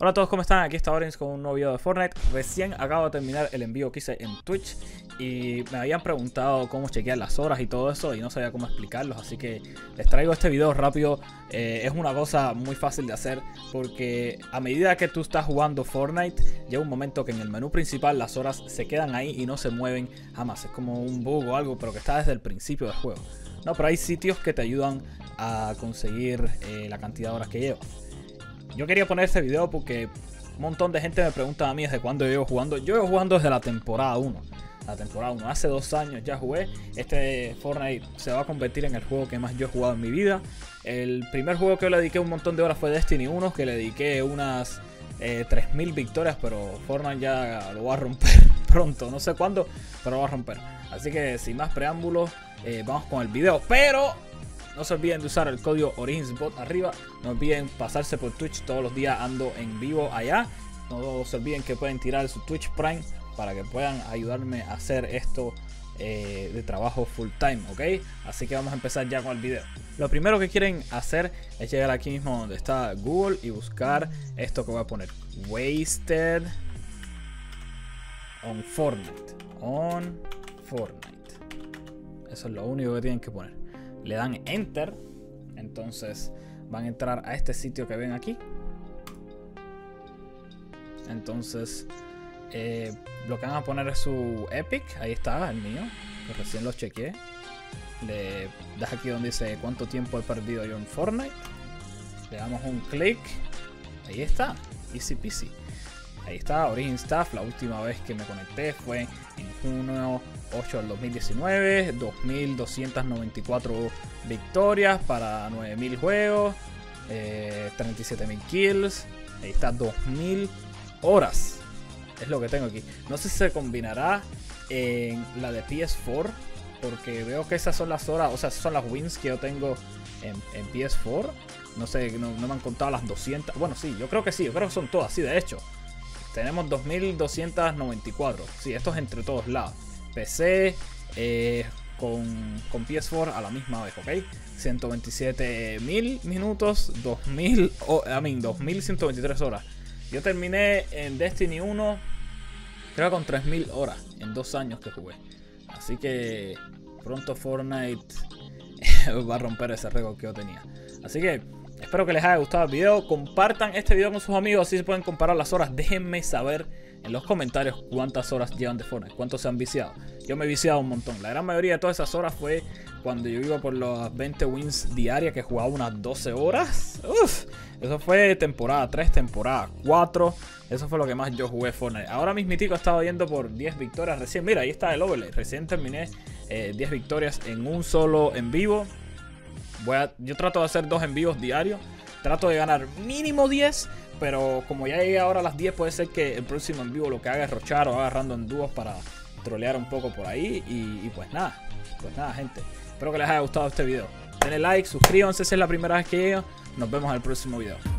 Hola a todos, ¿cómo están? Aquí está Orange con un nuevo video de Fortnite. Recién acabo de terminar el envío que hice en Twitch y me habían preguntado cómo chequear las horas y todo eso y no sabía cómo explicarlos, así que les traigo este video rápido. Eh, es una cosa muy fácil de hacer porque a medida que tú estás jugando Fortnite, llega un momento que en el menú principal las horas se quedan ahí y no se mueven jamás. Es como un bug o algo, pero que está desde el principio del juego. No, pero hay sitios que te ayudan a conseguir eh, la cantidad de horas que llevas. Yo quería poner este video porque un montón de gente me pregunta a mí desde cuándo yo llevo jugando. Yo llevo jugando desde la temporada 1. La temporada 1. Hace dos años ya jugué. Este Fortnite se va a convertir en el juego que más yo he jugado en mi vida. El primer juego que yo le dediqué un montón de horas fue Destiny 1, que le dediqué unas 3.000 eh, victorias, pero Fortnite ya lo va a romper pronto. No sé cuándo, pero lo va a romper. Así que sin más preámbulos, eh, vamos con el video. Pero no se olviden de usar el código OriginsBot arriba. No olviden pasarse por Twitch. Todos los días ando en vivo allá. No se olviden que pueden tirar su Twitch Prime para que puedan ayudarme a hacer esto eh, de trabajo full time, ¿ok? Así que vamos a empezar ya con el video. Lo primero que quieren hacer es llegar aquí mismo donde está Google y buscar esto que voy a poner. Wasted on Fortnite. On Fortnite. Eso es lo único que tienen que poner le dan enter, entonces van a entrar a este sitio que ven aquí. Entonces, eh, lo van a poner su Epic, ahí está, el mío, que recién lo chequeé. Le das aquí donde dice cuánto tiempo he perdido yo en Fortnite. Le damos un clic, ahí está, easy peasy. Ahí está, Origin Staff, la última vez que me conecté fue en junio 8 del 2019, 2294 victorias para 9000 juegos, 37000 eh, kills, ahí está 2000 horas. Es lo que tengo aquí. No sé si se combinará en la de PS4, porque veo que esas son las horas, o sea, son las wins que yo tengo en, PS4. No sé, no, no, me han contado las 200. Bueno, sí, yo creo que sí, yo creo que son todas, sí, de hecho. Tenemos 2294. Sí, esto es entre todos lados. PC eh, con, con, PS4 a la misma vez, ¿ok? 127 mil minutos, 2000, oh, I mean, 2123 horas. Yo terminé en Destiny 1, creo con 3000 horas en dos años que jugué. Así que pronto Fortnite va a romper ese récord que yo tenía. Así que espero que les haya gustado el video. Compartan este video con sus amigos, así se pueden comparar las horas. Déjenme saber en los comentarios cuántas horas llevan de Fortnite, cuántos se han viciado. Yo me he viciado un montón. La gran mayoría de todas esas horas fue cuando yo iba por las 20 wins diarias que jugaba unas 12 horas. Uf, eso fue temporada 3, temporada 4. Eso fue lo que más yo jugué Fortnite. Ahora mismitico he estado yendo por 10 victorias recién. Mira, ahí está el overlay. Recién terminé 10 eh, victorias en un solo en vivo. Yo trato de hacer dos en vivos diarios. Trato de ganar mínimo 10 pero como ya llegué ahora a las 10, puede ser que el próximo en vivo lo que haga es rochar o agarrando en dúos para trolear un poco por ahí. Y, pues nada, pues nada, gente. Espero que les haya gustado este video. Denle like, suscríbanse si es la primera vez que llego. Nos vemos en el próximo video.